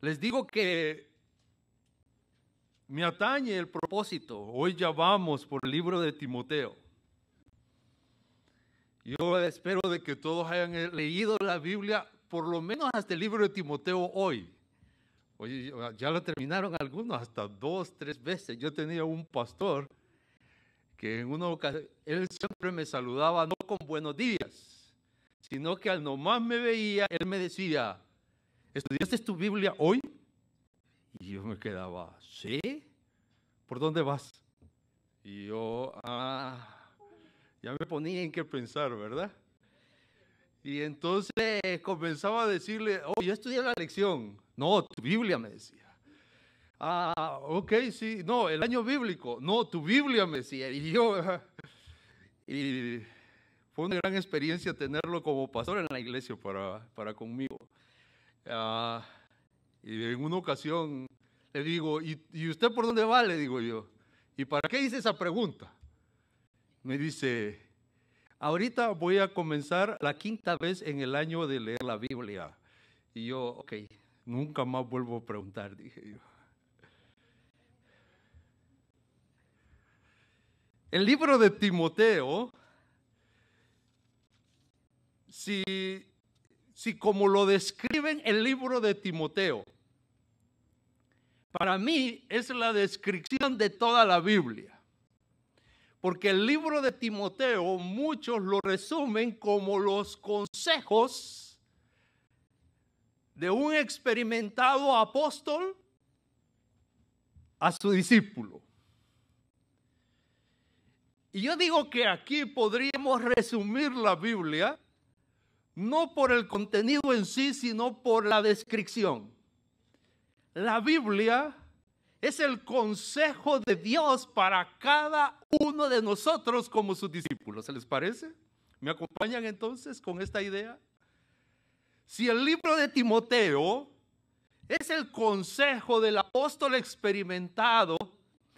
Les digo que me atañe el propósito. Hoy ya vamos por el libro de Timoteo. Yo espero de que todos hayan leído la Biblia, por lo menos hasta el libro de Timoteo hoy. Ya lo terminaron algunos, hasta dos, tres veces. Yo tenía un pastor que en una ocasión, él siempre me saludaba no con buenos días, sino que al nomás me veía, él me decía, ¿estudiaste tu Biblia hoy? Y yo me quedaba, ¿sí? ¿Por dónde vas? Y yo, ah, ya me ponía en qué pensar, ¿verdad? Y entonces comenzaba a decirle, oh, yo estudié la lección. No, tu Biblia me decía. Ah, ok, sí. No, el año bíblico. No, tu Biblia me decía. Y yo, y fue una gran experiencia tenerlo como pastor en la iglesia para, para conmigo. Ah, y en una ocasión le digo, ¿y, ¿y usted por dónde va? Le digo yo. ¿Y para qué hice esa pregunta? Me dice, ahorita voy a comenzar la quinta vez en el año de leer la Biblia. Y yo, ok, nunca más vuelvo a preguntar, dije yo. El libro de Timoteo, si, si como lo describen el libro de Timoteo, para mí es la descripción de toda la Biblia. Porque el libro de Timoteo muchos lo resumen como los consejos de un experimentado apóstol a su discípulo. Y yo digo que aquí podríamos resumir la Biblia no por el contenido en sí, sino por la descripción. La Biblia es el consejo de Dios para cada uno de nosotros como sus discípulos. ¿Se les parece? ¿Me acompañan entonces con esta idea? Si el libro de Timoteo es el consejo del apóstol experimentado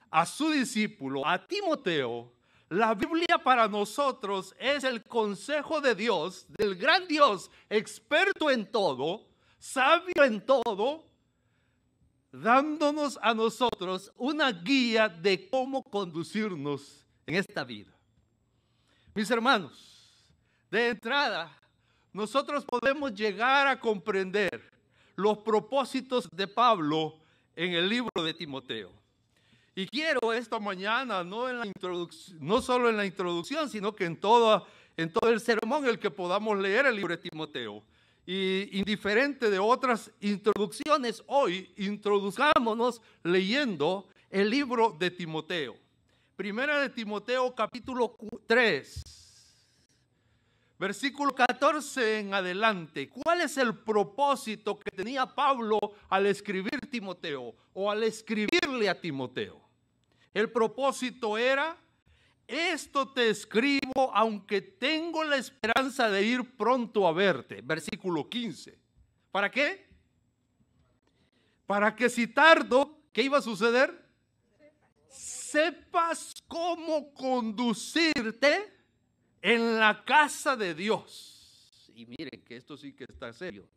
a su discípulo, a Timoteo, la Biblia para nosotros es el consejo de Dios, del gran Dios, experto en todo, sabio en todo, dándonos a nosotros una guía de cómo conducirnos en esta vida. Mis hermanos, de entrada, nosotros podemos llegar a comprender los propósitos de Pablo en el libro de Timoteo. Y quiero esta mañana, no, en la no solo en la introducción, sino que en todo, en todo el sermón, el que podamos leer el libro de Timoteo y indiferente de otras introducciones, hoy introduzcámonos leyendo el libro de Timoteo. Primera de Timoteo capítulo 3, versículo 14 en adelante. ¿Cuál es el propósito que tenía Pablo al escribir Timoteo o al escribirle a Timoteo? El propósito era esto te escribo aunque tengo la esperanza de ir pronto a verte. Versículo 15. ¿Para qué? Para que si tardo, ¿qué iba a suceder? Sepas cómo conducirte en la casa de Dios. Y miren que esto sí que está serio.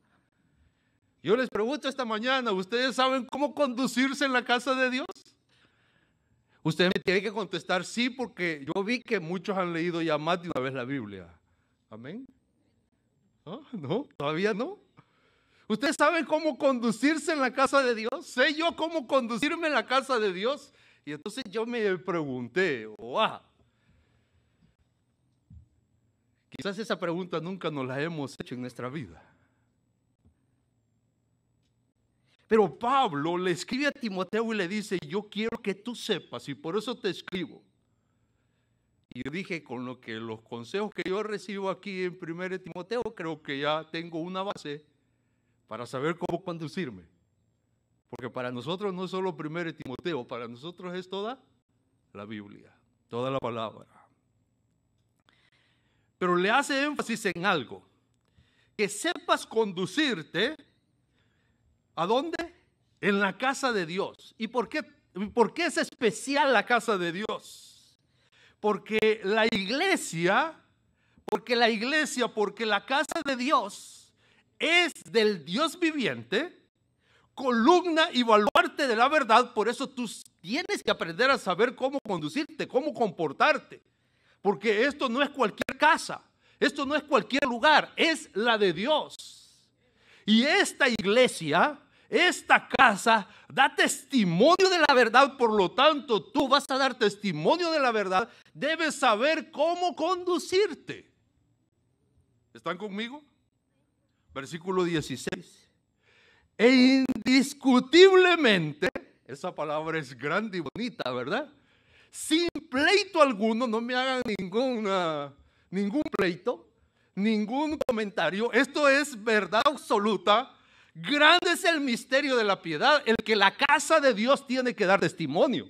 Yo les pregunto esta mañana, ¿ustedes saben cómo conducirse en la casa de Dios? Usted me tiene que contestar sí, porque yo vi que muchos han leído ya más de una vez la Biblia. Amén. ¿No? ¿No? ¿Todavía no? ¿Usted sabe cómo conducirse en la casa de Dios? ¿Sé yo cómo conducirme en la casa de Dios? Y entonces yo me pregunté, wow. Quizás esa pregunta nunca nos la hemos hecho en nuestra vida. Pero Pablo le escribe a Timoteo y le dice, yo quiero que tú sepas y por eso te escribo. Y yo dije, con lo que los consejos que yo recibo aquí en 1 Timoteo, creo que ya tengo una base para saber cómo conducirme. Porque para nosotros no es solo 1 Timoteo, para nosotros es toda la Biblia, toda la palabra. Pero le hace énfasis en algo, que sepas conducirte ¿A dónde? En la casa de Dios. ¿Y por qué, por qué es especial la casa de Dios? Porque la iglesia, porque la iglesia, porque la casa de Dios es del Dios viviente columna y baluarte de la verdad, por eso tú tienes que aprender a saber cómo conducirte, cómo comportarte. Porque esto no es cualquier casa, esto no es cualquier lugar, es la de Dios. Y esta iglesia, esta casa, da testimonio de la verdad, por lo tanto tú vas a dar testimonio de la verdad, debes saber cómo conducirte. ¿Están conmigo? Versículo 16. E indiscutiblemente, esa palabra es grande y bonita, ¿verdad? Sin pleito alguno, no me hagan ninguna, ningún pleito, ningún comentario. Esto es verdad absoluta. Grande es el misterio de la piedad, el que la casa de Dios tiene que dar testimonio.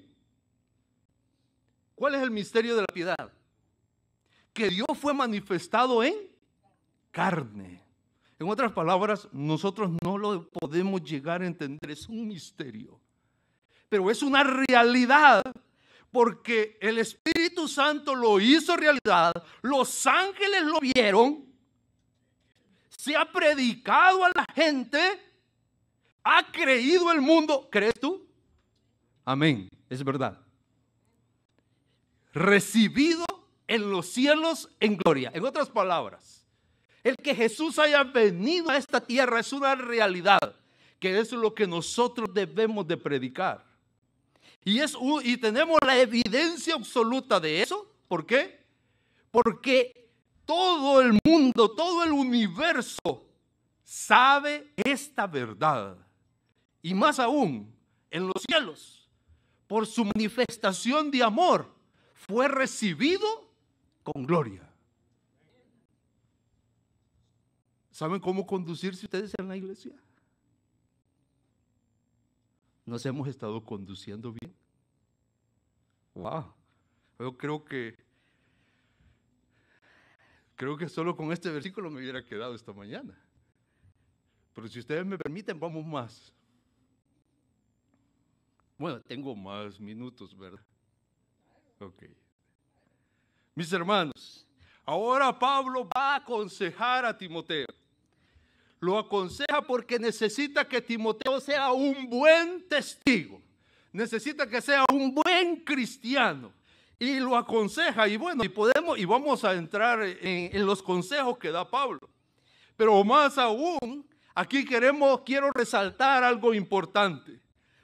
¿Cuál es el misterio de la piedad? Que Dios fue manifestado en carne. En otras palabras, nosotros no lo podemos llegar a entender, es un misterio. Pero es una realidad porque el Espíritu Santo lo hizo realidad, los ángeles lo vieron, se ha predicado a la gente, ha creído el mundo. ¿Crees tú? Amén, es verdad. Recibido en los cielos en gloria. En otras palabras, el que Jesús haya venido a esta tierra es una realidad, que es lo que nosotros debemos de predicar. Y, es, y tenemos la evidencia absoluta de eso. ¿Por qué? Porque todo el mundo, todo el universo sabe esta verdad. Y más aún, en los cielos, por su manifestación de amor, fue recibido con gloria. ¿Saben cómo conducirse ustedes en la iglesia? nos hemos estado conduciendo bien. Wow. Yo creo que creo que solo con este versículo me hubiera quedado esta mañana. Pero si ustedes me permiten, vamos más. Bueno, tengo más minutos, ¿verdad? Ok. Mis hermanos, ahora Pablo va a aconsejar a Timoteo. Lo aconseja porque necesita que Timoteo sea un buen testigo. Necesita que sea un buen cristiano. Y lo aconseja. Y bueno, y podemos, y vamos a entrar en, los consejos que da Pablo. Pero más aún, aquí queremos, quiero resaltar algo importante.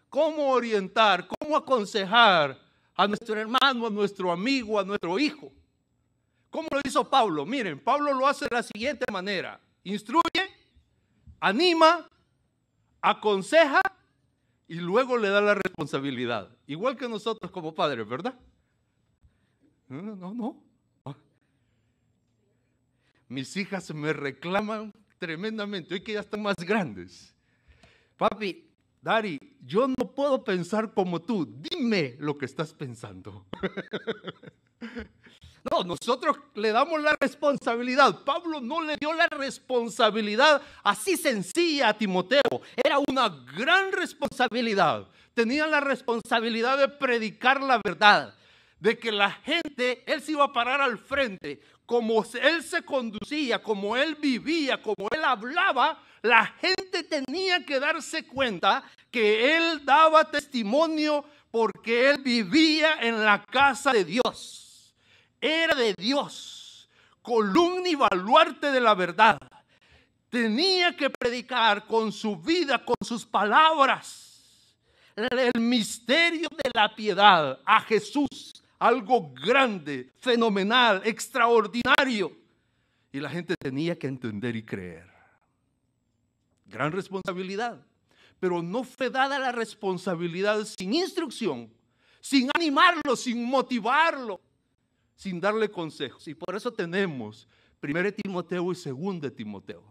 Cómo orientar, cómo aconsejar a nuestro hermano, a nuestro amigo, a nuestro hijo. ¿Cómo lo hizo Pablo? Miren, Pablo lo hace de la siguiente manera. Instruye, anima, aconseja y luego le da la responsabilidad. Igual que nosotros como padres, ¿verdad? No, no, no. Ah. Mis hijas me reclaman tremendamente, hoy que ya están más grandes. Papi, Dari, yo no puedo pensar como tú, dime lo que estás pensando. No, nosotros le damos la responsabilidad. Pablo no le dio la responsabilidad así sencilla a Timoteo. Era una gran responsabilidad. Tenía la responsabilidad de predicar la verdad, de que la gente, él se iba a parar al frente. Como él se conducía, como él vivía, como él hablaba, la gente tenía que darse cuenta que él daba testimonio porque él vivía en la casa de Dios era de Dios, columna y baluarte de la verdad. Tenía que predicar con su vida, con sus palabras, el misterio de la piedad a Jesús, algo grande, fenomenal, extraordinario. Y la gente tenía que entender y creer. Gran responsabilidad. Pero no fue dada la responsabilidad sin instrucción, sin animarlo, sin motivarlo sin darle consejos. Y por eso tenemos 1 Timoteo y 2 Timoteo.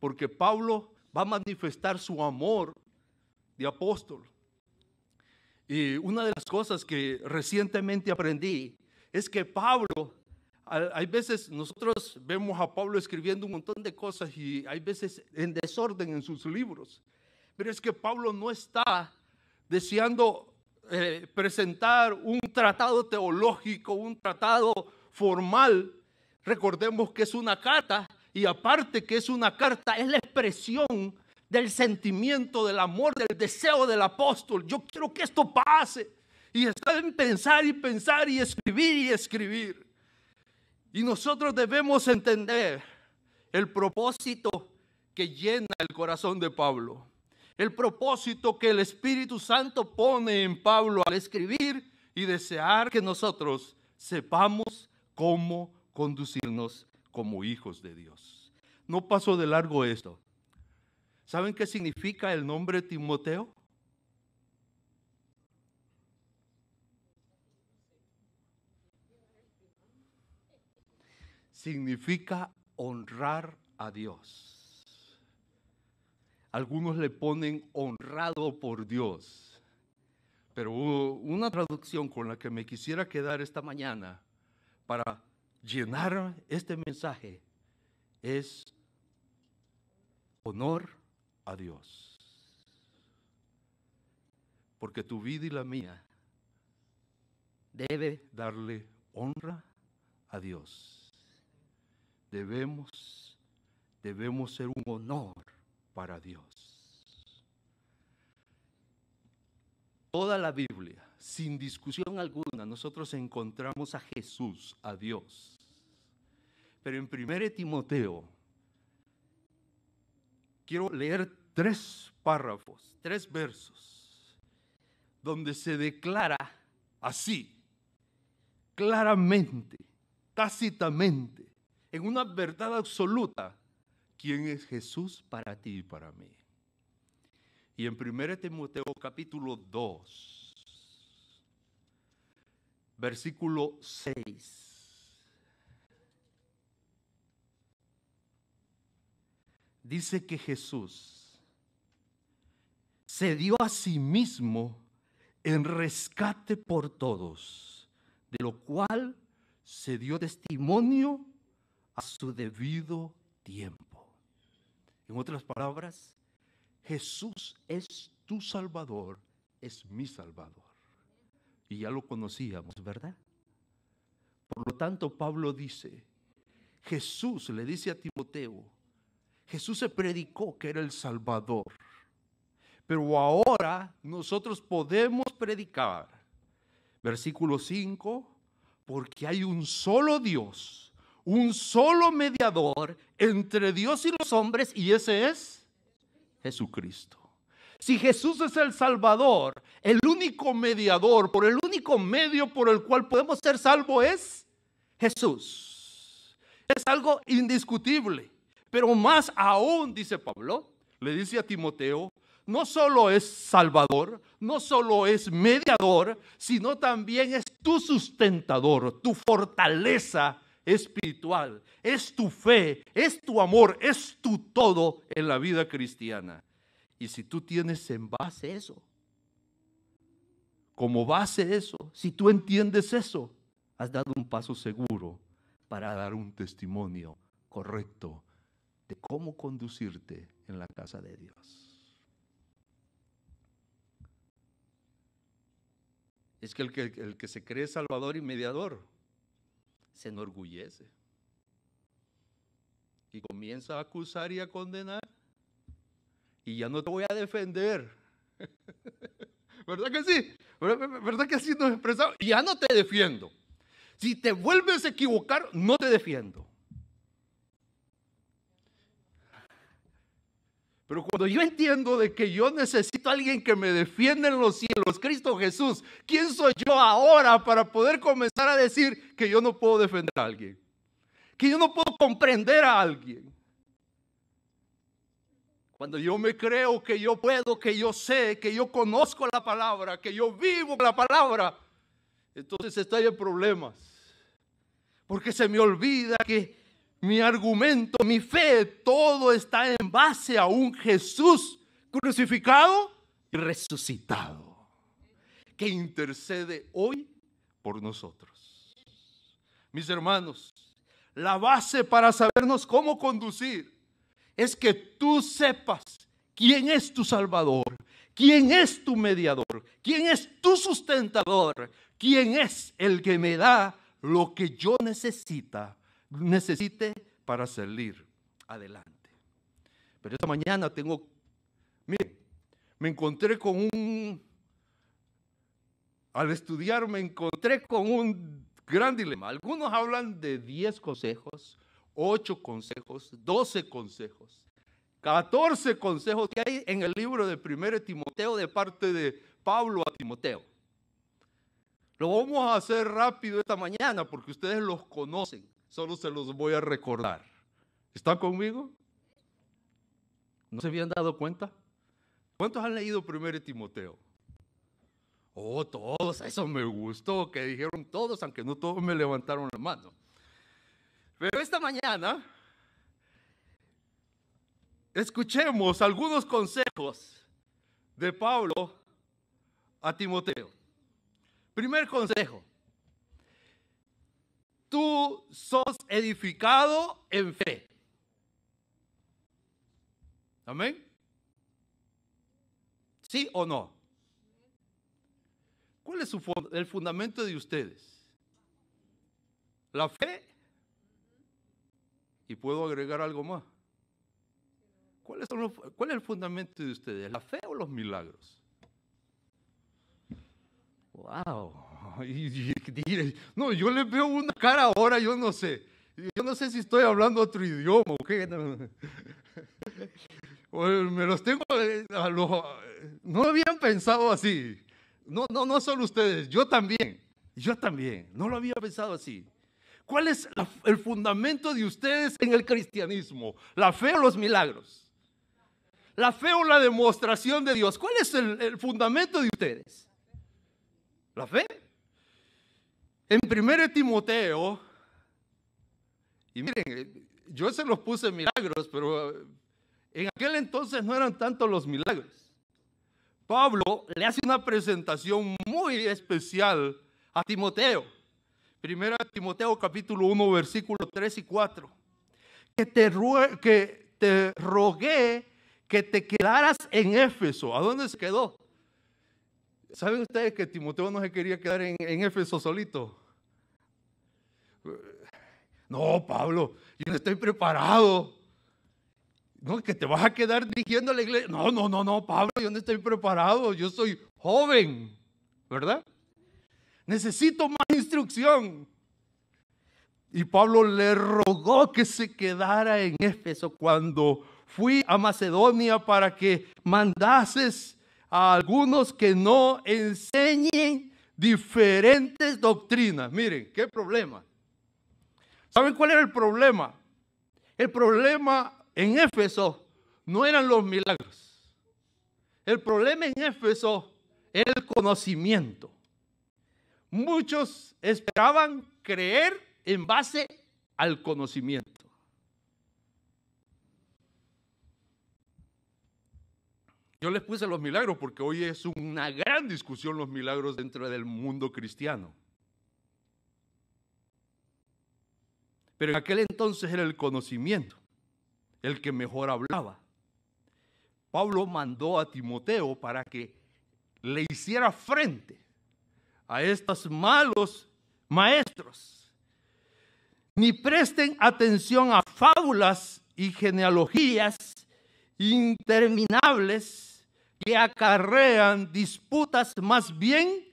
Porque Pablo va a manifestar su amor de apóstol. Y una de las cosas que recientemente aprendí es que Pablo, hay veces nosotros vemos a Pablo escribiendo un montón de cosas y hay veces en desorden en sus libros. Pero es que Pablo no está deseando eh, presentar un tratado teológico, un tratado formal. Recordemos que es una carta y aparte que es una carta, es la expresión del sentimiento, del amor, del deseo del apóstol. Yo quiero que esto pase. Y está en pensar y pensar y escribir y escribir. Y nosotros debemos entender el propósito que llena el corazón de Pablo. El propósito que el Espíritu Santo pone en Pablo al escribir y desear que nosotros sepamos cómo conducirnos como hijos de Dios. No paso de largo esto. ¿Saben qué significa el nombre Timoteo? Significa honrar a Dios. Algunos le ponen honrado por Dios. Pero una traducción con la que me quisiera quedar esta mañana para llenar este mensaje es honor a Dios. Porque tu vida y la mía debe darle honra a Dios. Debemos, debemos ser un honor para Dios. Toda la Biblia, sin discusión alguna, nosotros encontramos a Jesús, a Dios. Pero en 1 Timoteo quiero leer tres párrafos, tres versos, donde se declara así, claramente, tácitamente, en una verdad absoluta, quién es Jesús para ti y para mí. Y en 1 Timoteo capítulo 2, versículo 6. Dice que Jesús se dio a sí mismo en rescate por todos, de lo cual se dio testimonio a su debido tiempo. En otras palabras, Jesús es tu Salvador, es mi Salvador. Y ya lo conocíamos, ¿verdad? Por lo tanto, Pablo dice, Jesús le dice a Timoteo, Jesús se predicó que era el Salvador. Pero ahora nosotros podemos predicar, versículo 5, porque hay un solo Dios, un solo mediador entre Dios y los hombres, y ese es Jesucristo. Si Jesús es el Salvador, el único mediador, por el único medio por el cual podemos ser salvos es Jesús. Es algo indiscutible. Pero más aún, dice Pablo, le dice a Timoteo, no solo es salvador, no solo es mediador, sino también es tu sustentador, tu fortaleza espiritual, es tu fe, es tu amor, es tu todo en la vida cristiana. Y si tú tienes en base eso, como base eso, si tú entiendes eso, has dado un paso seguro para dar un testimonio correcto cómo conducirte en la casa de Dios. Es que el, que el que se cree salvador y mediador se enorgullece y comienza a acusar y a condenar y ya no te voy a defender. ¿Verdad que sí? ¿Verdad que así nos expresamos? Ya no te defiendo. Si te vuelves a equivocar, no te defiendo. Pero cuando yo entiendo de que yo necesito a alguien que me defienda en los cielos, Cristo Jesús, ¿quién soy yo ahora para poder comenzar a decir que yo no puedo defender a alguien? Que yo no puedo comprender a alguien. Cuando yo me creo que yo puedo, que yo sé, que yo conozco la palabra, que yo vivo la palabra, entonces estoy en problemas. Porque se me olvida que mi argumento, mi fe, todo está en base a un Jesús crucificado y resucitado, que intercede hoy por nosotros. Mis hermanos, la base para sabernos cómo conducir es que tú sepas quién es tu Salvador, quién es tu mediador, quién es tu sustentador, quién es el que me da lo que yo necesita necesite para salir adelante. Pero esta mañana tengo Miren, me encontré con un, al estudiar me encontré con un gran dilema. Algunos hablan de 10 consejos, 8 consejos, 12 consejos, 14 consejos que hay en el libro de 1 Timoteo de parte de Pablo a Timoteo. Lo vamos a hacer rápido esta mañana porque ustedes los conocen. Solo se los voy a recordar. ¿Están conmigo? ¿No se habían dado cuenta? ¿Cuántos han leído 1 Timoteo? Oh, todos, eso me gustó, que dijeron todos, aunque no todos me levantaron la mano. Pero esta mañana escuchemos algunos consejos de Pablo a Timoteo. Primer consejo. Tú sos edificado en fe. Amén. ¿Sí o no? ¿Cuál es el fundamento de ustedes? La fe. Y puedo agregar algo más. ¿Cuál es, ¿Cuál es el fundamento de ustedes? ¿La fe o los milagros? Wow. no, yo le veo una cara ahora, yo no sé. Yo no sé si estoy hablando otro idioma o qué. Me los tengo. Eh, no habían pensado así. No, no, no solo ustedes, yo también. Yo también. No lo había pensado así. ¿Cuál es el fundamento de ustedes en el cristianismo? ¿La fe o los milagros? ¿La fe o la demostración de Dios? ¿Cuál es el fundamento de ustedes? La fe. En 1 Timoteo, y miren, yo se los puse milagros, pero en aquel entonces no eran tanto los milagros. Pablo le hace una presentación muy especial a Timoteo. Primero Timoteo capítulo 1, versículos 3 y 4. Que te, que te rogué que te quedaras en Éfeso. ¿A dónde se quedó? ¿Saben ustedes que Timoteo no se quería quedar en, Éfeso solito? No, Pablo, yo no estoy preparado. No, que te vas a quedar dirigiendo a la iglesia. No, no, no, no, Pablo, yo no estoy preparado. Yo soy joven, ¿verdad? Necesito más instrucción. Y Pablo le rogó que se quedara en Éfeso cuando fui a Macedonia para que mandases a algunos que no enseñen diferentes doctrinas. Miren, qué problema. ¿Saben cuál era el problema? El problema en Éfeso no eran los milagros. El problema en Éfeso era el conocimiento. Muchos esperaban creer en base al conocimiento. Yo les puse los milagros porque hoy es una gran discusión los milagros dentro del mundo cristiano. Pero en aquel entonces era el conocimiento el que mejor hablaba. Pablo mandó a Timoteo para que le hiciera frente a estos malos maestros. Ni presten atención a fábulas y genealogías interminables que acarrean disputas más bien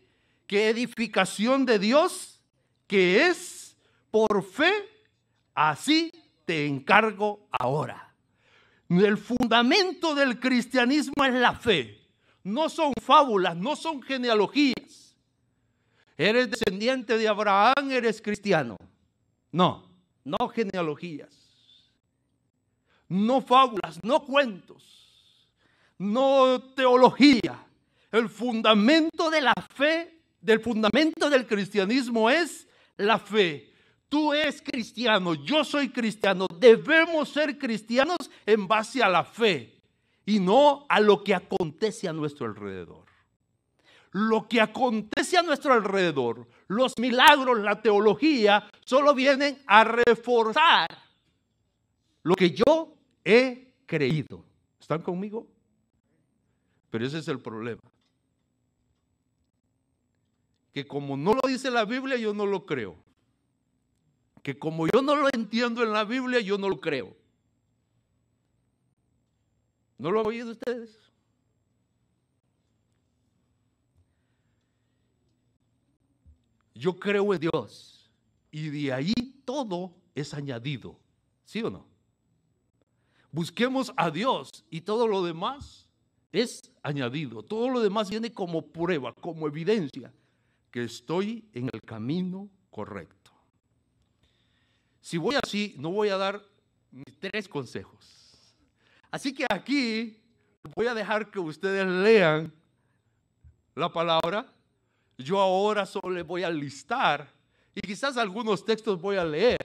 que edificación de Dios, que es por fe, así te encargo ahora. El fundamento del cristianismo es la fe. No son fábulas, no son genealogías. Eres descendiente de Abraham, eres cristiano. No, no genealogías. No fábulas, no cuentos no teología. El fundamento de la fe, del fundamento del cristianismo es la fe. Tú eres cristiano, yo soy cristiano. Debemos ser cristianos en base a la fe y no a lo que acontece a nuestro alrededor. Lo que acontece a nuestro alrededor, los milagros, la teología, solo vienen a reforzar lo que yo he creído. ¿Están conmigo? Pero ese es el problema. Que como no lo dice la Biblia, yo no lo creo. Que como yo no lo entiendo en la Biblia, yo no lo creo. ¿No lo han oído ustedes? Yo creo en Dios y de ahí todo es añadido. ¿Sí o no? Busquemos a Dios y todo lo demás es añadido. Todo lo demás viene como prueba, como evidencia que estoy en el camino correcto. Si voy así, no voy a dar tres consejos. Así que aquí voy a dejar que ustedes lean la palabra. Yo ahora solo les voy a listar y quizás algunos textos voy a leer.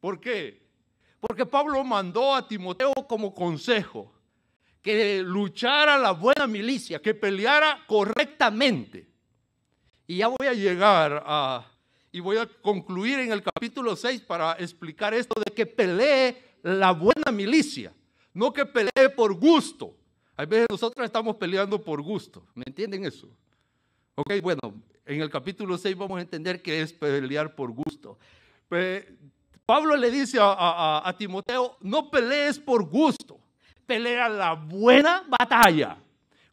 ¿Por qué? Porque Pablo mandó a Timoteo como consejo que luchara la buena milicia, que peleara correctamente. Y ya voy a llegar a, y voy a concluir en el capítulo 6 para explicar esto de que pelee la buena milicia, no que pelee por gusto. A veces nosotros estamos peleando por gusto, ¿me entienden eso? Ok, bueno, en el capítulo 6 vamos a entender que es pelear por gusto. Pablo le dice a, Timoteo, no pelees por gusto, pelea la buena batalla.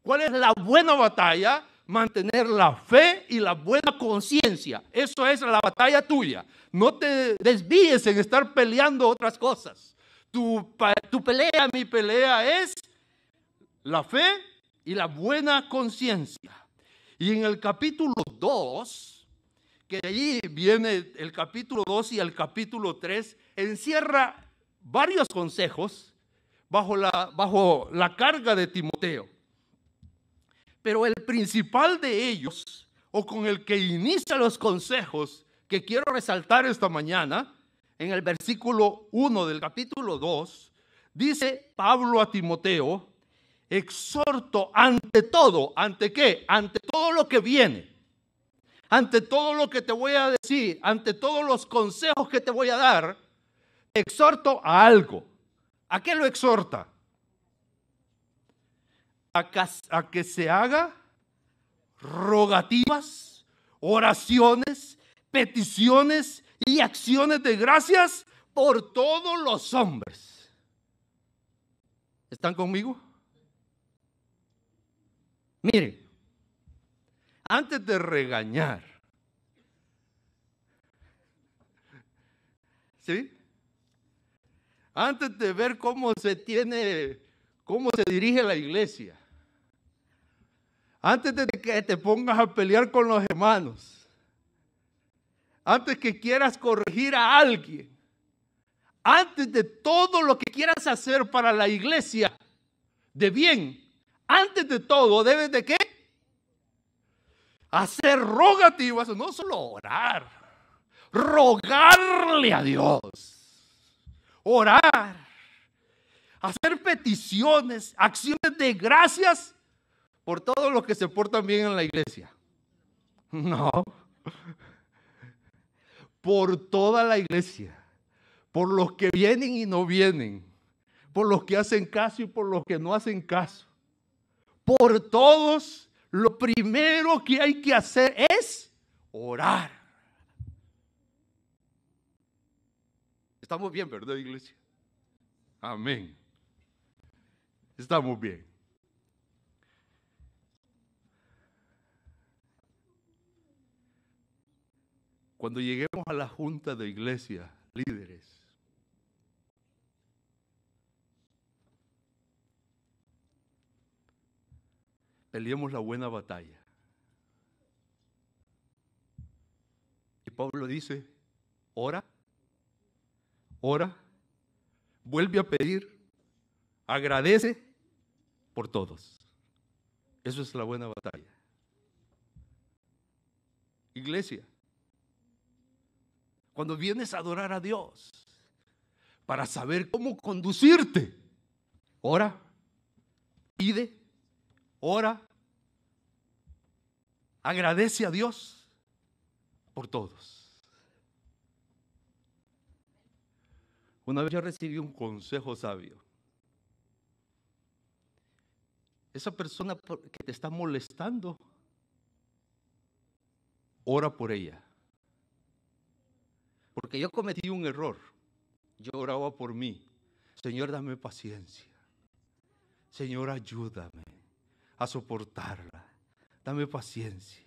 ¿Cuál es la buena batalla? Mantener la fe y la buena conciencia. Eso es la batalla tuya. No te desvíes en estar peleando otras cosas. Tu, tu pelea, mi pelea es la fe y la buena conciencia. Y en el capítulo 2, que allí viene el capítulo 2 y el capítulo 3, encierra varios consejos bajo la, bajo la carga de Timoteo. Pero el principal de ellos, o con el que inicia los consejos que quiero resaltar esta mañana, en el versículo 1 del capítulo 2, dice Pablo a Timoteo, exhorto ante todo, ante qué, ante todo lo que viene ante todo lo que te voy a decir, ante todos los consejos que te voy a dar, exhorto a algo. ¿A qué lo exhorta? A que, se haga rogativas, oraciones, peticiones y acciones de gracias por todos los hombres. ¿Están conmigo? Mire, antes de regañar. ¿Sí? Antes de ver cómo se tiene, cómo se dirige la iglesia. Antes de que te pongas a pelear con los hermanos. Antes que quieras corregir a alguien. Antes de todo lo que quieras hacer para la iglesia de bien. Antes de todo, debes de qué? hacer rogativas, no solo orar, rogarle a Dios, orar, hacer peticiones, acciones de gracias por todo lo que se portan bien en la iglesia. No, por toda la iglesia, por los que vienen y no vienen, por los que hacen caso y por los que no hacen caso, por todos lo primero que hay que hacer es orar. Estamos bien, ¿verdad, iglesia? Amén. Estamos bien. Cuando lleguemos a la junta de iglesia, líderes, peleemos la buena batalla. Y Pablo dice, ora, ora, vuelve a pedir, agradece por todos. Eso es la buena batalla. Iglesia, cuando vienes a adorar a Dios, para saber cómo conducirte, ora, pide, ora, agradece a Dios por todos. Una vez yo recibí un consejo sabio. Esa persona que te está molestando, ora por ella. Porque yo cometí un error. Yo oraba por mí. Señor, dame paciencia. Señor, ayúdame a soportarla. Dame paciencia.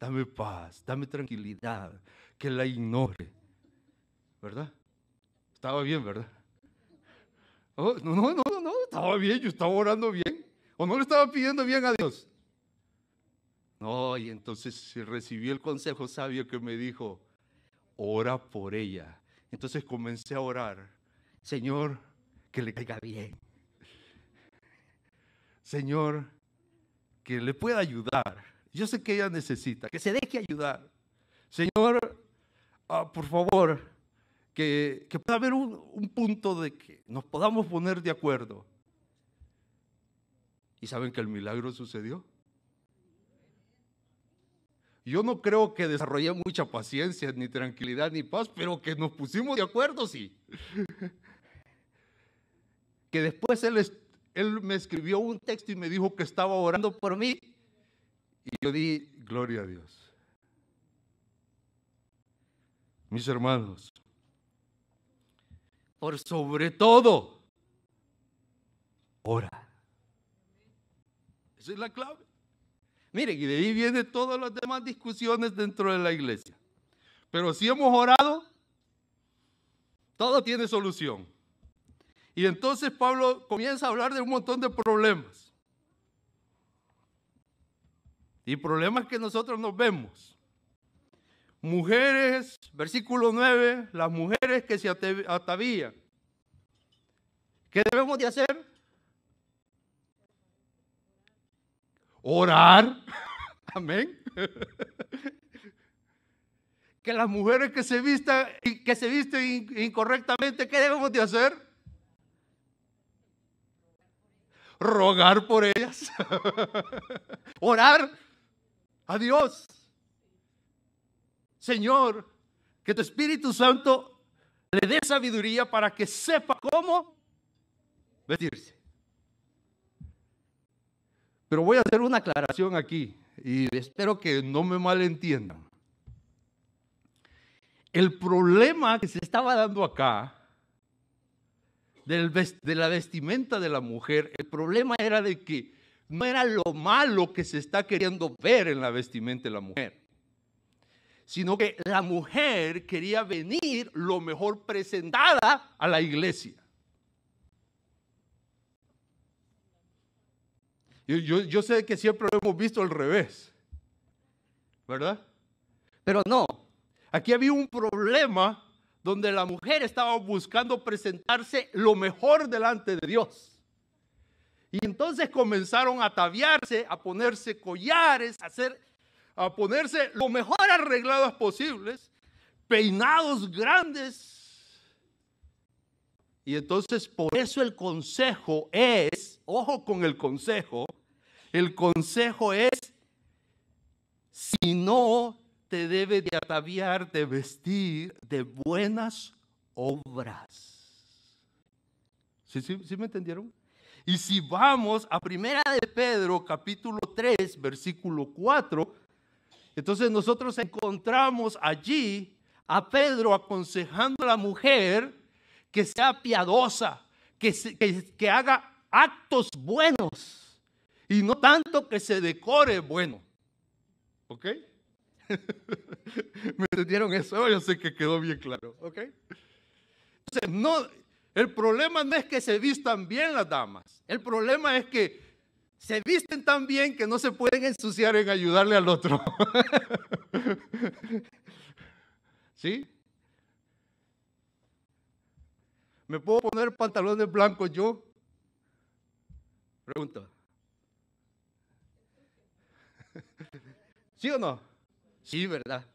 dame paz, dame tranquilidad, que la ignore. ¿Verdad? Estaba bien, ¿verdad? Oh, no, no, no, no, estaba bien, yo estaba orando bien. ¿O no le estaba pidiendo bien a Dios? No, y entonces recibí el consejo sabio que me dijo, ora por ella. Entonces comencé a orar, Señor, que le caiga bien. Señor, que le pueda ayudar. Yo sé que ella necesita, que se deje ayudar. Señor, ah, por favor, que, pueda haber un, punto de que nos podamos poner de acuerdo. ¿Y saben que el milagro sucedió? Yo no creo que desarrollé mucha paciencia, ni tranquilidad, ni paz, pero que nos pusimos de acuerdo, sí. que después él, él me escribió un texto y me dijo que estaba orando por mí. Y yo di, gloria a Dios. Mis hermanos, por sobre todo, ora. Esa es la clave. Miren, y de ahí vienen todas las demás discusiones dentro de la iglesia. Pero si hemos orado, todo tiene solución. Y entonces Pablo comienza a hablar de un montón de problemas. Y problemas que nosotros nos vemos. Mujeres, versículo 9, las mujeres que se atavían. ¿Qué debemos de hacer? Orar. Amén. que las mujeres que se vistan que se visten incorrectamente, ¿qué debemos de hacer? Rogar por ellas. Orar a Dios. Señor, que tu Espíritu Santo le dé sabiduría para que sepa cómo vestirse. Pero voy a hacer una aclaración aquí y espero que no me malentiendan. El problema que se estaba dando acá de la vestimenta de la mujer, el problema era de que no era lo malo que se está queriendo ver en la vestimenta de la mujer, sino que la mujer quería venir lo mejor presentada a la iglesia. Yo, sé que siempre lo hemos visto al revés, ¿verdad? Pero no, aquí había un problema donde la mujer estaba buscando presentarse lo mejor delante de Dios. Y entonces comenzaron a ataviarse, a ponerse collares, a, hacer, a ponerse lo mejor arregladas posibles, peinados grandes. Y entonces por eso el consejo es, ojo con el consejo, el consejo es, si no te debe de ataviar, de vestir de buenas obras. ¿Sí, sí, sí me entendieron? Y si vamos a Primera de Pedro, capítulo 3, versículo 4, entonces nosotros encontramos allí a Pedro aconsejando a la mujer que sea piadosa, que, haga actos buenos y no tanto que se decore bueno. ¿Ok? ¿Me entendieron eso? Yo sé que quedó bien claro. ¿Ok? Entonces, el problema no es que se vistan bien las damas. El problema es que se visten tan bien que no se pueden ensuciar en ayudarle al otro. ¿Sí? ¿Me puedo poner pantalones blancos yo? Pregunta. ¿Sí o no? Sí, ¿verdad?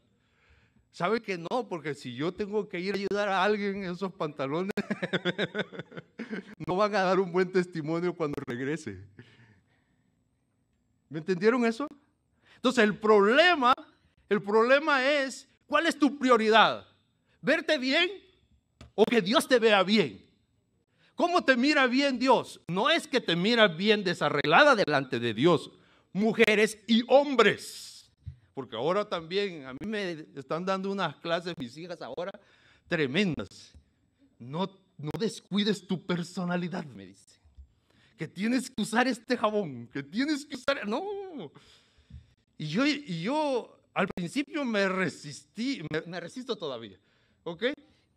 ¿Sabe que no? Porque si yo tengo que ir a ayudar a alguien en esos pantalones, no van a dar un buen testimonio cuando regrese. ¿Me entendieron eso? Entonces el problema, el problema es, ¿cuál es tu prioridad? ¿Verte bien o que Dios te vea bien? ¿Cómo te mira bien Dios? No es que te mira bien desarreglada delante de Dios, mujeres y hombres. Porque ahora también, a mí me están dando unas clases mis hijas ahora tremendas. No, no descuides tu personalidad, me dice. Que tienes que usar este jabón, que tienes que usar... No. Y yo, y yo al principio me resistí, me, resisto todavía, ¿ok?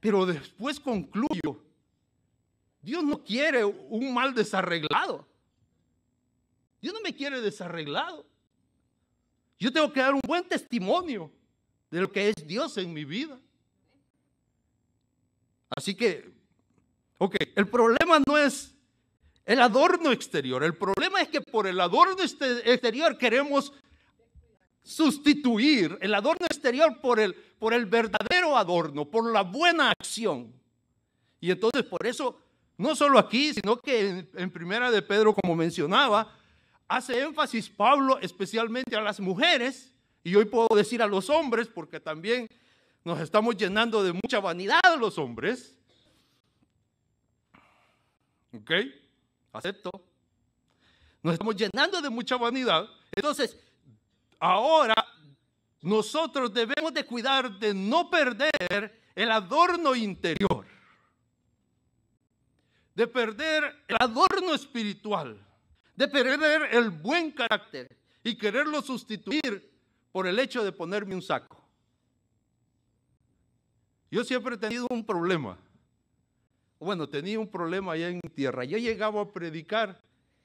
Pero después concluyo, Dios no quiere un mal desarreglado. Dios no me quiere desarreglado. Yo tengo que dar un buen testimonio de lo que es Dios en mi vida. Así que, ok, el problema no es el adorno exterior, el problema es que por el adorno este, exterior queremos sustituir el adorno exterior por el, por el verdadero adorno, por la buena acción. Y entonces por eso, no solo aquí, sino que en, Primera de Pedro, como mencionaba, hace énfasis Pablo especialmente a las mujeres, y hoy puedo decir a los hombres, porque también nos estamos llenando de mucha vanidad los hombres. ¿Ok? Acepto. Nos estamos llenando de mucha vanidad. Entonces, Ahora nosotros debemos de cuidar de no perder el adorno interior, de perder el adorno espiritual, de perder el buen carácter y quererlo sustituir por el hecho de ponerme un saco. Yo siempre he tenido un problema. Bueno, tenía un problema allá en tierra. Yo llegaba a predicar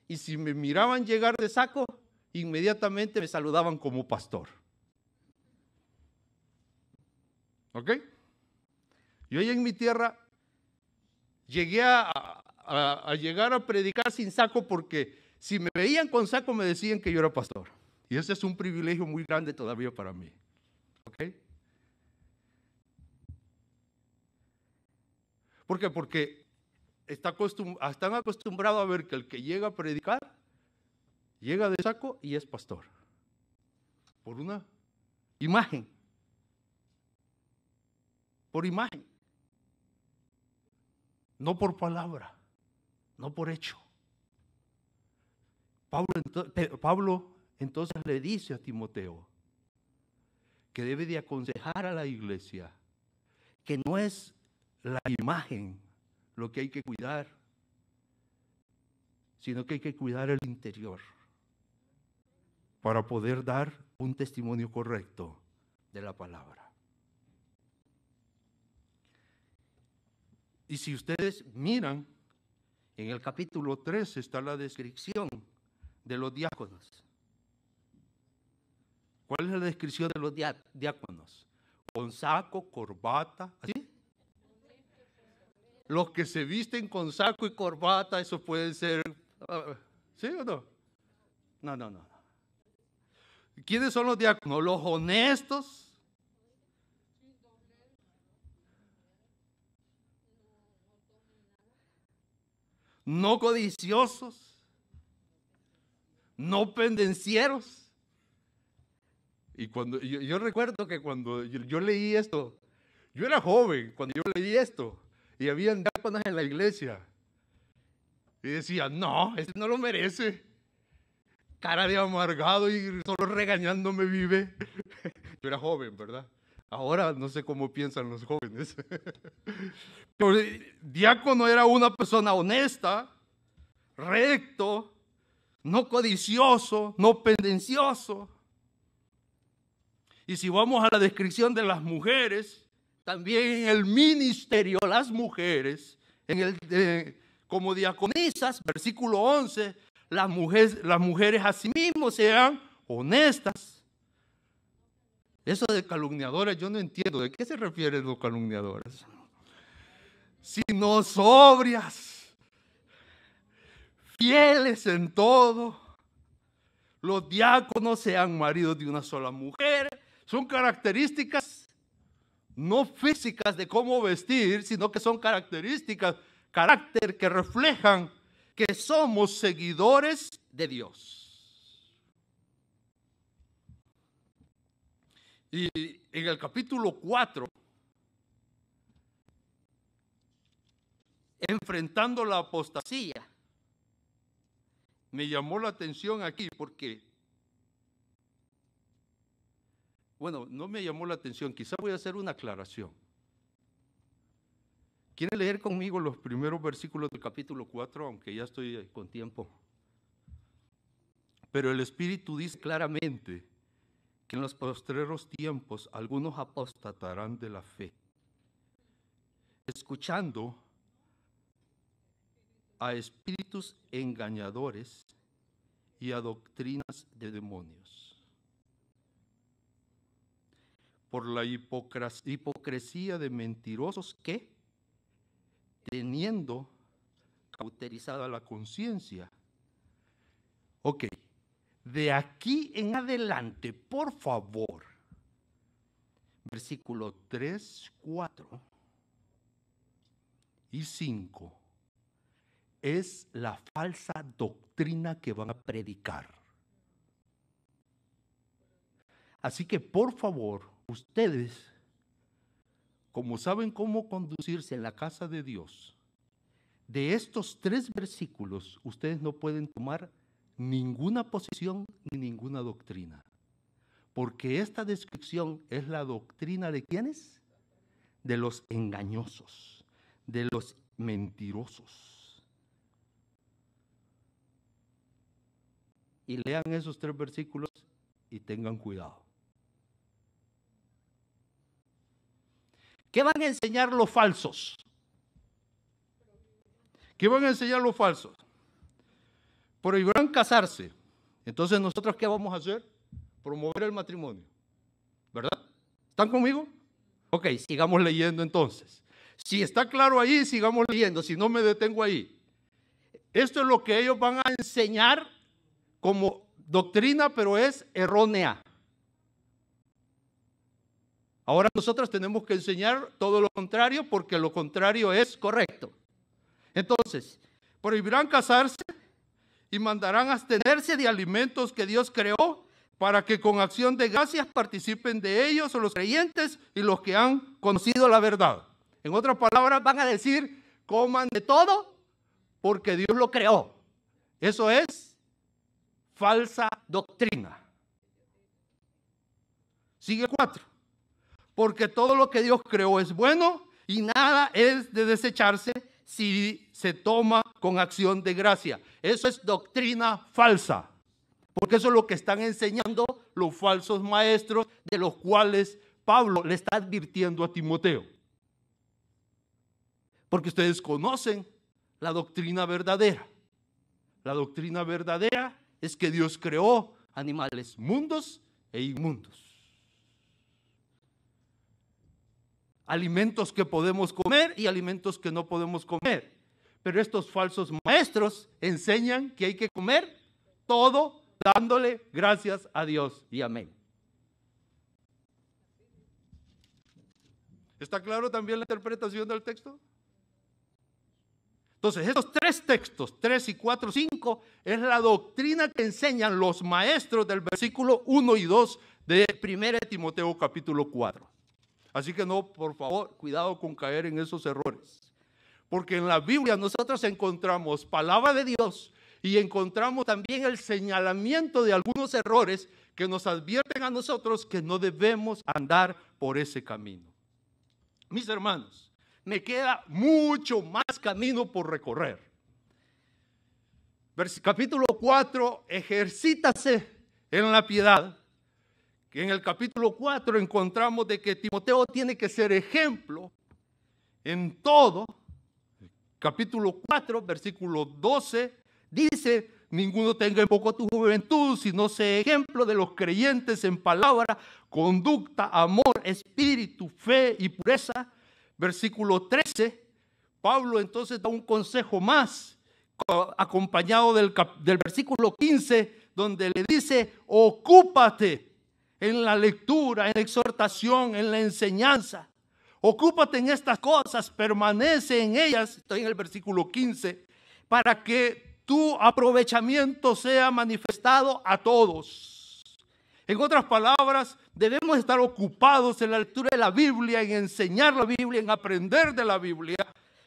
y si me miraban llegar de saco, inmediatamente me saludaban como pastor. ¿Ok? Yo allá en mi tierra llegué a, llegar a predicar sin saco porque si me veían con saco me decían que yo era pastor. Y ese es un privilegio muy grande todavía para mí. ¿Ok? ¿Por qué? Porque está están acostumbrados a ver que el que llega a predicar llega de saco y es pastor. Por una imagen. Por imagen. No por palabra, no por hecho. Pablo, entonces le dice a Timoteo que debe de aconsejar a la iglesia que no es la imagen lo que hay que cuidar, sino que hay que cuidar el interior para poder dar un testimonio correcto de la palabra. Y si ustedes miran, en el capítulo 3 está la descripción de los diáconos. ¿Cuál es la descripción de los diáconos? Con saco, corbata, ¿así? Los que se visten con saco y corbata, eso puede ser, ah, ¿sí o no? No, no, no. ¿Quiénes son los diáconos? Los honestos. No codiciosos. No pendencieros. Y cuando yo, recuerdo que cuando yo, leí esto, yo era joven cuando yo leí esto y había diáconos en la iglesia. Y decía, no, ese no lo merece cara de amargado y solo regañándome vive. Yo era joven, ¿verdad? Ahora no sé cómo piensan los jóvenes. Pero diácono era una persona honesta, recto, no codicioso, no pendencioso. Y si vamos a la descripción de las mujeres, también en el ministerio, las mujeres, en el, como diaconisas, versículo 11, las mujeres, las mujeres asimismo sean honestas. Eso de calumniadoras, yo no entiendo. ¿De qué se refieren los calumniadores? Sino sobrias, fieles en todo. Los diáconos sean maridos de una sola mujer. Son características no físicas de cómo vestir, sino que son características, carácter que reflejan que somos seguidores de Dios. Y en el capítulo 4, enfrentando la apostasía, me llamó la atención aquí porque, bueno, no me llamó la atención, quizá voy a hacer una aclaración. ¿Quieren leer conmigo los primeros versículos del capítulo 4, aunque ya estoy con tiempo? Pero el Espíritu dice claramente que en los postreros tiempos algunos apostatarán de la fe, escuchando a espíritus engañadores y a doctrinas de demonios. Por la hipocresía de mentirosos que, teniendo cauterizada la conciencia, ok, de aquí en adelante, por favor, versículo 3, 4 y 5, es la falsa doctrina que van a predicar. Así que, por favor, ustedes, como saben cómo conducirse en la casa de Dios, de estos tres versículos, ustedes no pueden tomar ninguna posición ni ninguna doctrina. Porque esta descripción es la doctrina de quiénes? De los engañosos, de los mentirosos. Y lean esos tres versículos y tengan cuidado. ¿Qué van a enseñar los falsos? ¿Qué van a enseñar los falsos? prohibirán casarse. Entonces, ¿nosotros qué vamos a hacer? Promover el matrimonio. ¿Verdad? ¿Están conmigo? Ok, sigamos leyendo entonces. Si está claro ahí, sigamos leyendo. Si no, me detengo ahí. Esto es lo que ellos van a enseñar como doctrina, pero es errónea. Ahora nosotros tenemos que enseñar todo lo contrario porque lo contrario es correcto. Entonces, prohibirán casarse, y mandarán abstenerse de alimentos que Dios creó para que con acción de gracias participen de ellos los creyentes y los que han conocido la verdad. En otras palabras, van a decir, coman de todo porque Dios lo creó. Eso es falsa doctrina. Sigue cuatro. Porque todo lo que Dios creó es bueno y nada es de desecharse si se toma con acción de gracia. Eso es doctrina falsa, porque eso es lo que están enseñando los falsos maestros de los cuales Pablo le está advirtiendo a Timoteo. Porque ustedes conocen la doctrina verdadera. La doctrina verdadera es que Dios creó animales mundos e inmundos. Alimentos que podemos comer y alimentos que no podemos comer. Pero estos falsos maestros enseñan que hay que comer todo dándole gracias a Dios y amén. ¿Está claro también la interpretación del texto? Entonces, estos tres textos, 3 y 4, 5, es la doctrina que enseñan los maestros del versículo 1 y 2 de 1 Timoteo capítulo 4. Así que no, por favor, cuidado con caer en esos errores. Porque en la Biblia nosotros encontramos palabra de Dios y encontramos también el señalamiento de algunos errores que nos advierten a nosotros que no debemos andar por ese camino. Mis hermanos, me queda mucho más camino por recorrer. Capítulo 4, ejercítase en la piedad que en el capítulo 4 encontramos de que Timoteo tiene que ser ejemplo en todo. Capítulo 4, versículo 12, dice, ninguno tenga en poco tu juventud, sino sea ejemplo de los creyentes en palabra, conducta, amor, espíritu, fe y pureza. Versículo 13, Pablo entonces da un consejo más, acompañado del, del versículo 15, donde le dice, ocúpate en la lectura, en la exhortación, en la enseñanza. Ocúpate en estas cosas, permanece en ellas, estoy en el versículo 15, para que tu aprovechamiento sea manifestado a todos. En otras palabras, debemos estar ocupados en la lectura de la Biblia, en enseñar la Biblia, en aprender de la Biblia,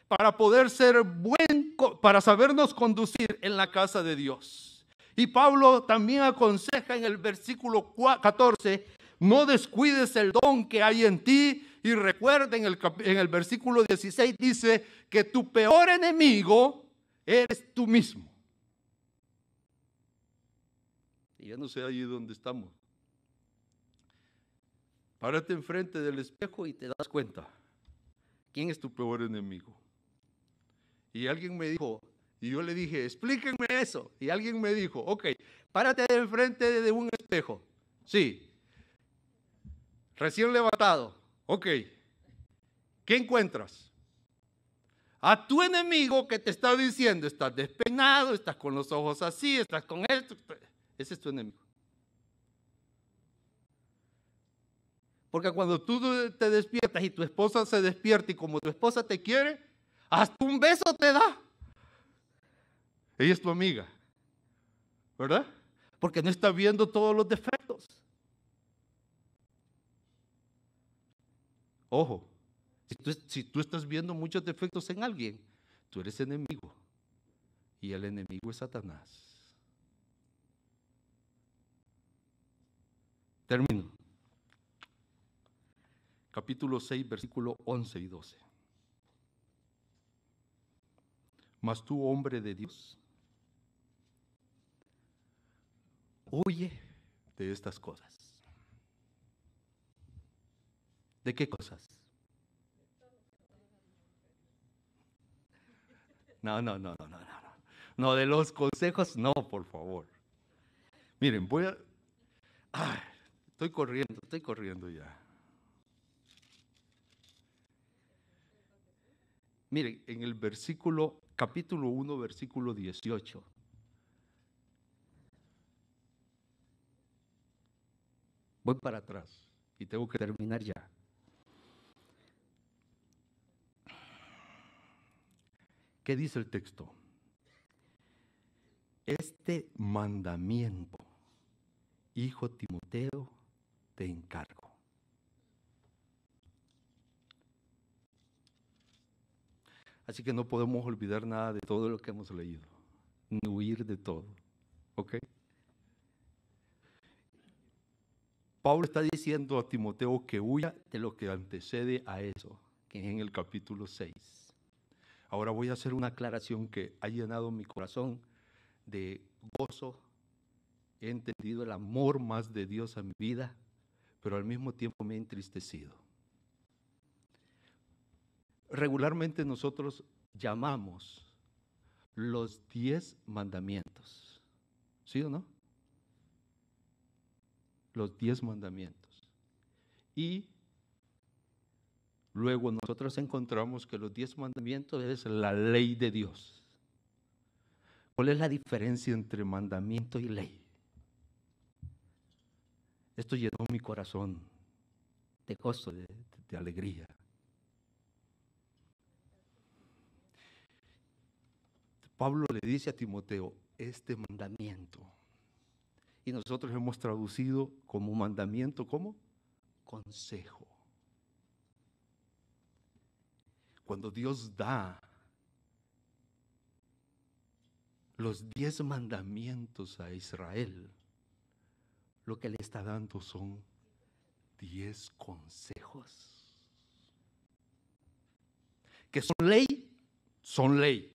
para poder ser buen, para sabernos conducir en la casa de Dios. Y Pablo también aconseja en el versículo 14, no descuides el don que hay en ti. Y recuerda en el, en el versículo 16 dice que tu peor enemigo eres tú mismo. Y ya no sé allí dónde estamos. Ahora te enfrente del espejo y te das cuenta. ¿Quién es tu peor enemigo? Y alguien me dijo, y yo le dije, explíquenme eso. Y alguien me dijo, ok, párate enfrente de un espejo. Sí. Recién levantado. Ok. ¿Qué encuentras? A tu enemigo que te está diciendo, estás despeinado, estás con los ojos así, estás con esto. Ese es tu enemigo. Porque cuando tú te despiertas y tu esposa se despierta y como tu esposa te quiere, hasta un beso te da. Ella es tu amiga, ¿verdad? Porque no está viendo todos los defectos. Ojo, si tú, estás viendo muchos defectos en alguien, tú eres enemigo. Y el enemigo es Satanás. Termino. Capítulo 6, versículo 11 y 12. Mas tú, hombre de Dios, huye de estas cosas. ¿De qué cosas? No, no, no, no, no, no. No, de los consejos, no, por favor. Miren, voy a... Estoy corriendo, estoy corriendo ya. Miren, en el versículo, capítulo 1, versículo 18. Voy para atrás y tengo que terminar ya. ¿Qué dice el texto? Este mandamiento, hijo Timoteo, te encargo. Así que no podemos olvidar nada de todo lo que hemos leído, ni huir de todo. ¿Ok? Pablo está diciendo a Timoteo que huya de lo que antecede a eso, que es en el capítulo 6. Ahora voy a hacer una aclaración que ha llenado mi corazón de gozo. He entendido el amor más de Dios a mi vida, pero al mismo tiempo me he entristecido. Regularmente nosotros llamamos los diez mandamientos. ¿Sí o no? Los diez mandamientos. Y luego nosotros encontramos que los diez mandamientos es la ley de Dios. ¿Cuál es la diferencia entre mandamiento y ley? Esto llenó mi corazón de gozo, de, de alegría. Pablo le dice a Timoteo, este mandamiento y nosotros hemos traducido como mandamiento, como consejo. Cuando Dios da los diez mandamientos a Israel, lo que le está dando son diez consejos. Que son ley, son ley.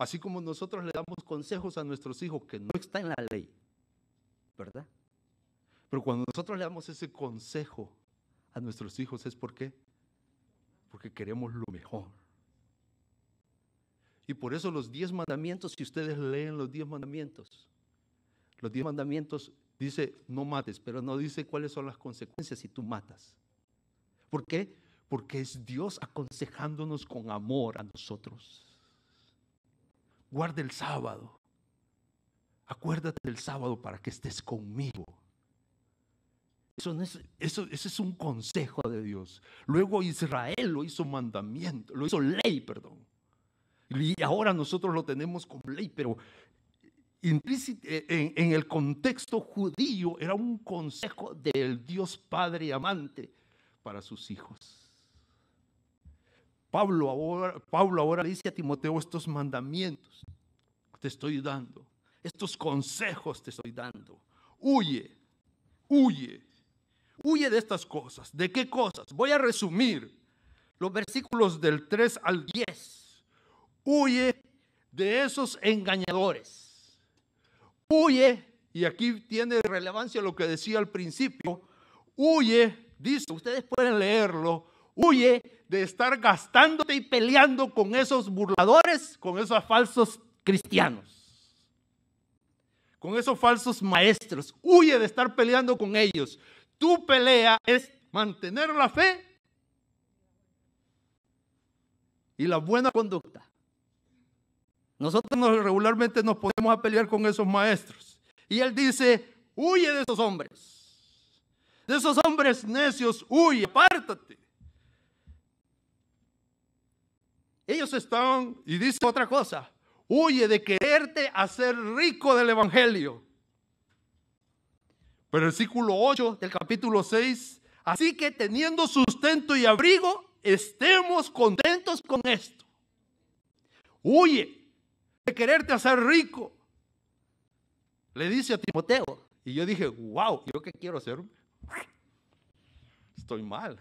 Así como nosotros le damos consejos a nuestros hijos que no está en la ley, ¿verdad? Pero cuando nosotros le damos ese consejo a nuestros hijos es por qué? Porque queremos lo mejor. Y por eso los diez mandamientos, si ustedes leen los diez mandamientos, los diez mandamientos dice no mates, pero no dice cuáles son las consecuencias si tú matas. ¿Por qué? Porque es Dios aconsejándonos con amor a nosotros. Guarda el sábado. Acuérdate del sábado para que estés conmigo. Eso, es, eso, es un consejo de Dios. Luego Israel lo hizo mandamiento, lo hizo ley, perdón. Y ahora nosotros lo tenemos como ley, pero en, en el contexto judío era un consejo del Dios Padre amante para sus hijos. Pablo ahora, dice a Timoteo estos mandamientos te estoy dando, estos consejos te estoy dando. Huye, huye, huye de estas cosas. ¿De qué cosas? Voy a resumir los versículos del 3 al 10. Huye de esos engañadores. Huye y aquí tiene relevancia lo que decía al principio, huye, dice, ustedes pueden leerlo, huye de estar gastándote y peleando con esos burladores, con esos falsos cristianos con esos falsos maestros. Huye de estar peleando con ellos. Tu pelea es mantener la fe y la buena conducta. Nosotros regularmente nos podemos a pelear con esos maestros. Y él dice, huye de esos hombres. De esos hombres necios, huye, apártate. Ellos estaban, y dice otra cosa, huye de quererte hacer rico del Evangelio. Pero el versículo 8 del capítulo 6, así que teniendo sustento y abrigo, estemos contentos con esto. Huye de quererte hacer rico. Le dice a Timoteo. Y yo dije, wow, ¿yo qué quiero hacer? Estoy mal.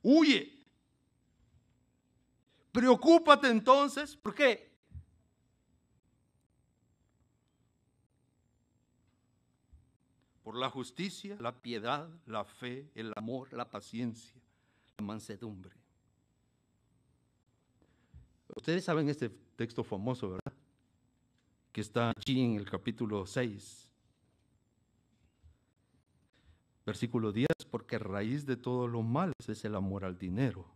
Huye. Preocúpate entonces. ¿Por qué? Por la justicia, la piedad, la fe, el amor, la paciencia, la mansedumbre. Ustedes saben este texto famoso, ¿verdad? Que está allí en el capítulo 6. Versículo 10, porque raíz de todos los males es el amor al dinero,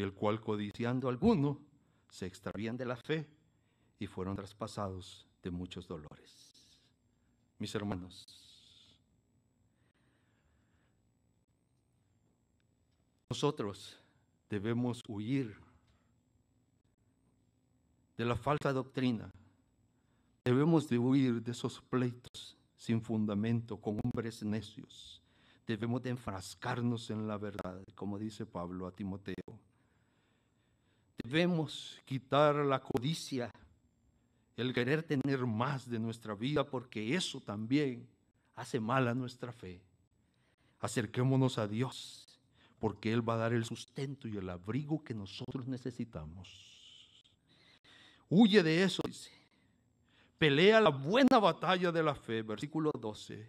el cual codiciando alguno se extravían de la fe y fueron traspasados de muchos dolores. Mis hermanos, nosotros debemos huir de la falsa doctrina. Debemos de huir de esos pleitos sin fundamento con hombres necios. Debemos de enfrascarnos en la verdad, como dice Pablo a Timoteo. Debemos quitar la codicia, el querer tener más de nuestra vida, porque eso también hace mal a nuestra fe. Acerquémonos a Dios, porque Él va a dar el sustento y el abrigo que nosotros necesitamos. Huye de eso, dice. Pelea la buena batalla de la fe, versículo 12,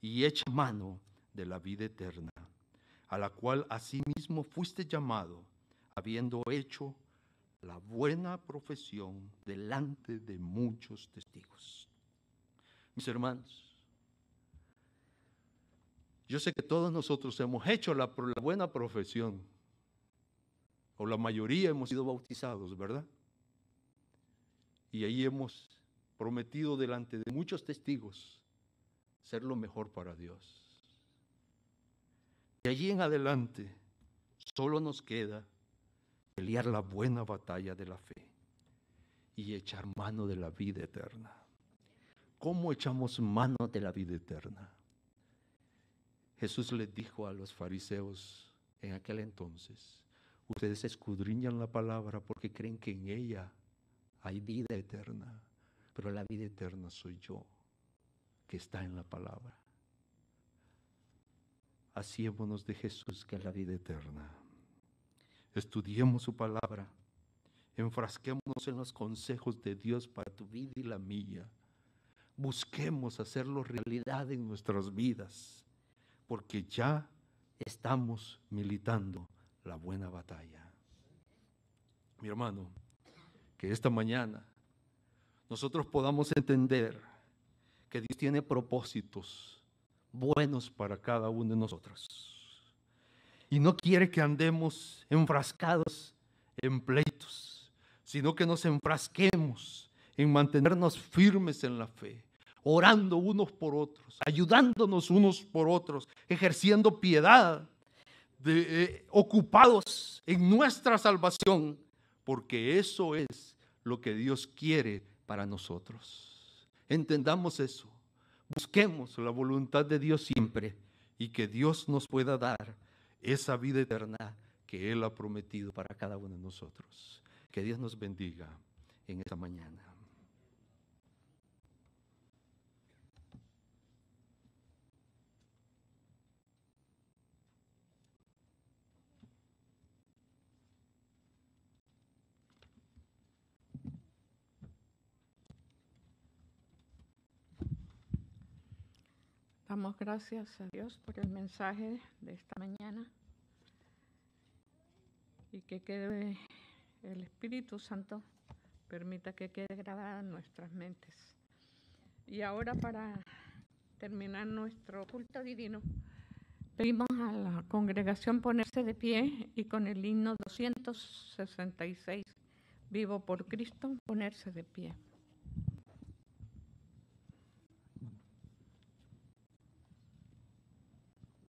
y echa mano de la vida eterna, a la cual asimismo fuiste llamado, habiendo hecho la buena profesión delante de muchos testigos. Mis hermanos, yo sé que todos nosotros hemos hecho la, buena profesión, o la mayoría hemos sido bautizados, ¿verdad? Y ahí hemos prometido delante de muchos testigos ser lo mejor para Dios. De allí en adelante solo nos queda pelear la buena batalla de la fe y echar mano de la vida eterna. ¿Cómo echamos mano de la vida eterna? Jesús les dijo a los fariseos en aquel entonces, ustedes escudriñan la palabra porque creen que en ella hay vida eterna, pero la vida eterna soy yo, que está en la palabra. Hacémonos de Jesús, que es la vida eterna. Estudiemos su palabra. Enfrasquémonos en los consejos de Dios para tu vida y la mía. Busquemos hacerlo realidad en nuestras vidas, porque ya estamos militando la buena batalla. Mi hermano, que esta mañana nosotros podamos entender que Dios tiene propósitos buenos para cada uno de nosotros. Y no quiere que andemos enfrascados en pleitos, sino que nos enfrasquemos en mantenernos firmes en la fe, orando unos por otros, ayudándonos unos por otros, ejerciendo piedad, eh, ocupados en nuestra salvación, porque eso es lo que Dios quiere para nosotros. Entendamos eso. Busquemos la voluntad de Dios siempre y que Dios nos pueda dar esa vida eterna que Él ha prometido para cada uno de nosotros. Que Dios nos bendiga en esta mañana. Damos gracias a Dios por el mensaje de esta mañana y que quede el Espíritu Santo permita que quede grabada en nuestras mentes. Y ahora para terminar nuestro culto divino, pedimos a la congregación ponerse de pie y con el himno 266, Vivo por Cristo, ponerse de pie.